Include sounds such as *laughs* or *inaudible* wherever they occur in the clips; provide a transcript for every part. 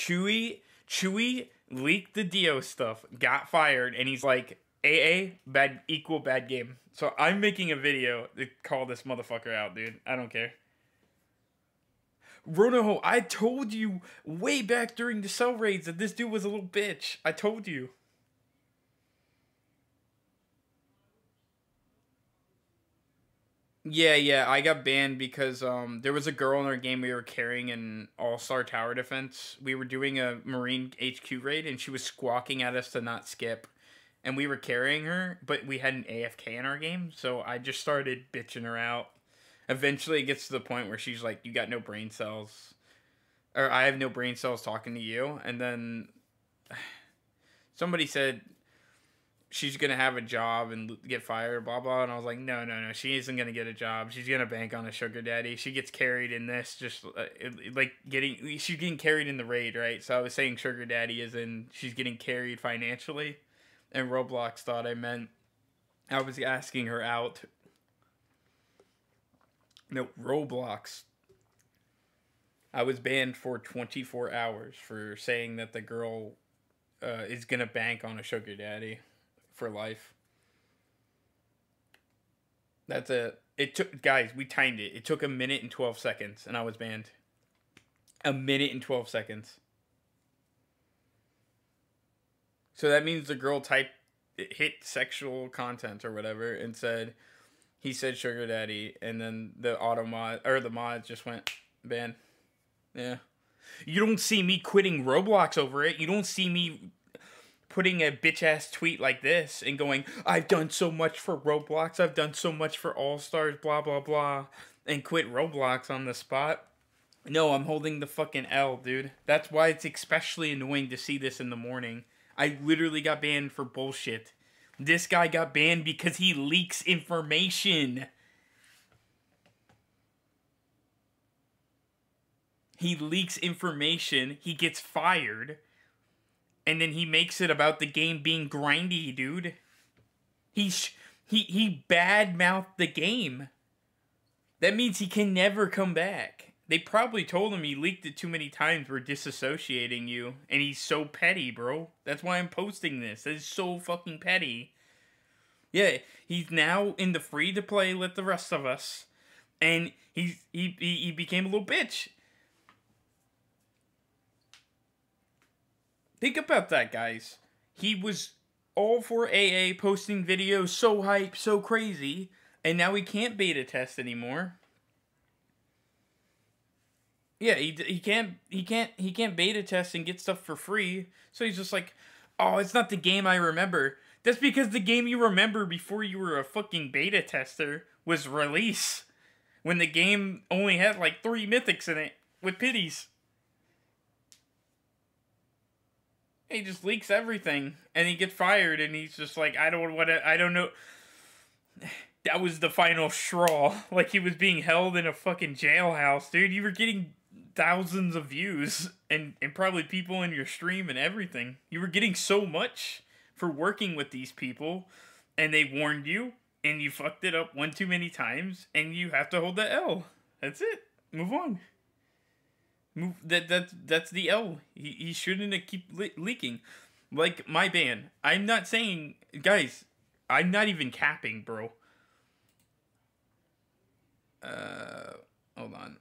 Chuuni Chuuni leaked the Dio stuff, got fired, and he's like, AA bad equal bad game. So I'm making a video to call this motherfucker out, dude. I don't care. Ronoho, I told you way back during the cell raids that this dude was a little bitch. I told you. Yeah, yeah, I got banned because um there was a girl in our game we were carrying in All Star Tower Defense. We were doing a Marine HQ raid and she was squawking at us to not skip. And we were carrying her, but we had an AFK in our game, so I just started bitching her out. Eventually it gets to the point where she's like, You got no brain cells. Or I have no brain cells talking to you. And then *sighs* somebody said she's gonna have a job and get fired, blah blah. And I was like, no, no, no, she isn't gonna get a job. She's gonna bank on a sugar daddy. She gets carried in this, just uh, like getting she's getting carried in the raid, right? So I was saying sugar daddy is in she's getting carried financially, and Roblox thought I meant I was asking her out. No, Roblox. I was banned for 24 hours for saying that the girl uh, is gonna bank on a sugar daddy for life. That's it. It took guys, we timed it. It took a minute and 12 seconds and I was banned. A minute and 12 seconds. So that means the girl typed hit sexual content or whatever and said he said sugar daddy and then the auto mod or the mod just went ban. Yeah. You don't see me quitting Roblox over it. You don't see me putting a bitch ass tweet like this and going, I've done so much for Roblox, I've done so much for All Stars, blah, blah, blah, and quit Roblox on the spot. No, I'm holding the fucking L, dude. That's why it's especially annoying to see this in the morning. I literally got banned for bullshit. This guy got banned because he leaks information. He leaks information, he gets fired and then he makes it about the game being grindy, dude. He sh- he he bad mouthed the game. That means he can never come back. They probably told him he leaked it too many times. We're disassociating you, and he's so petty, bro. That's why I'm posting this. That is so fucking petty. Yeah, he's now in the free to play with the rest of us, and he's he he, he became a little bitch. Think about that, guys. He was all for AA posting videos so hype, so crazy, and now he can't beta test anymore. Yeah, he, he can't he can't he can't beta test and get stuff for free. So he's just like, "Oh, it's not the game I remember." That's because the game you remember before you were a fucking beta tester was release. When the game only had like 3 mythics in it with pities. He just leaks everything and he gets fired and he's just like i don't what i don't know. *sighs* That was the final straw. *laughs* Like he was being held in a fucking jailhouse dude. You were getting thousands of views and and probably people in your stream and everything. You were getting so much for working with these people and they warned you and you fucked it up one too many times and you have to hold the l. That's it. Move on Move that that that's the L. He, he shouldn't keep le- leaking. Like my ban. I'm not saying guys, I'm not even capping, bro. Uh hold on.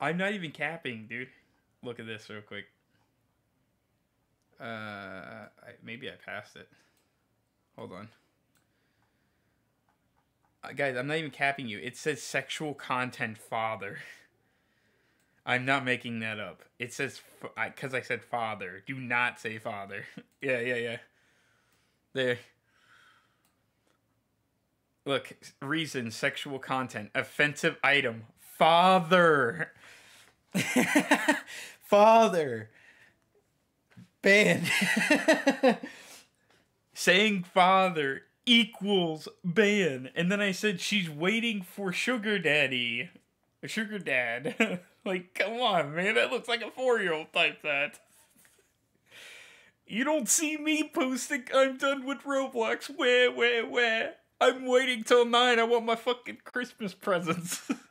I'm not even capping, dude. Look at this real quick. Uh I, maybe I passed it. Hold on. Uh, guys, I'm not even capping you. It says sexual content father. *laughs* I'm not making that up. It says because I, said father. Do not say father. *laughs* yeah, yeah, yeah. There. Look, reason, sexual content, offensive item, father. *laughs* father. Banned. *laughs* Saying father equals ban. And then I said she's waiting for sugar daddy. A sugar dad. *laughs* Like, come on, man. That looks like a four year old type that. You don't see me posting I'm done with Roblox. Where, where, where? I'm waiting till 9. I want my fucking Christmas presents. *laughs*